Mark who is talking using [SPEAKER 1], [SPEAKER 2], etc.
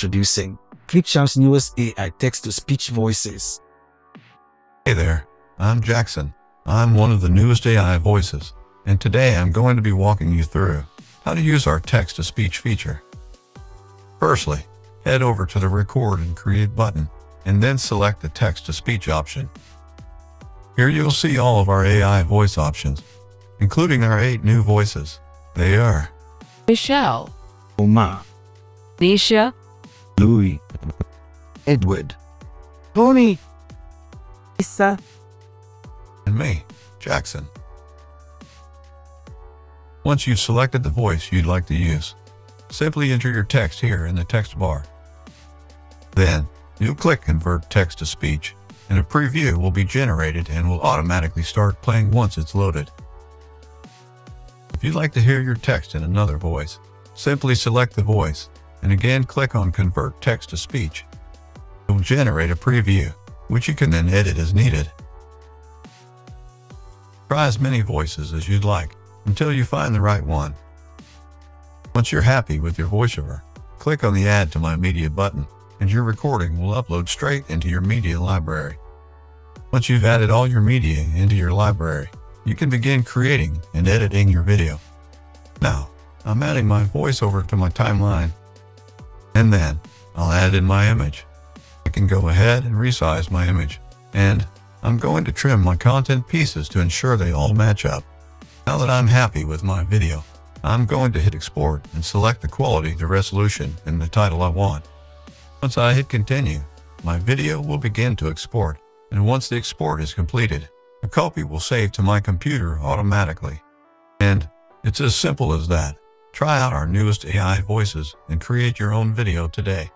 [SPEAKER 1] Introducing Clipchamp's newest AI text-to-speech voices.
[SPEAKER 2] Hey there, I'm Jackson. I'm one of the newest AI voices, and today I'm going to be walking you through how to use our text-to-speech feature. Firstly, head over to the Record and Create button, and then select the text-to-speech option. Here you'll see all of our AI voice options, including our eight new voices. They are
[SPEAKER 3] Michelle,
[SPEAKER 1] Omar,
[SPEAKER 3] Nisha,
[SPEAKER 1] Louis, Edward, Tony,
[SPEAKER 3] Issa,
[SPEAKER 2] and me, Jackson. Once you've selected the voice you'd like to use, simply enter your text here in the text bar. Then, you'll click Convert Text to Speech, and a preview will be generated and will automatically start playing once it's loaded. If you'd like to hear your text in another voice, simply select the voice, and again click on Convert Text to Speech. It will generate a preview, which you can then edit as needed. Try as many voices as you'd like, until you find the right one. Once you're happy with your voiceover, click on the Add to My Media button, and your recording will upload straight into your media library. Once you've added all your media into your library, you can begin creating and editing your video. Now, I'm adding my voiceover to my timeline, and then I'll add in my image. I can go ahead and resize my image, and I'm going to trim my content pieces to ensure they all match up. Now that I'm happy with my video, I'm going to hit export and select the quality, the resolution, and the title I want. Once I hit continue, my video will begin to export, and once the export is completed, a copy will save to my computer automatically. And it's as simple as that. Try out our newest AI voices and create your own video today.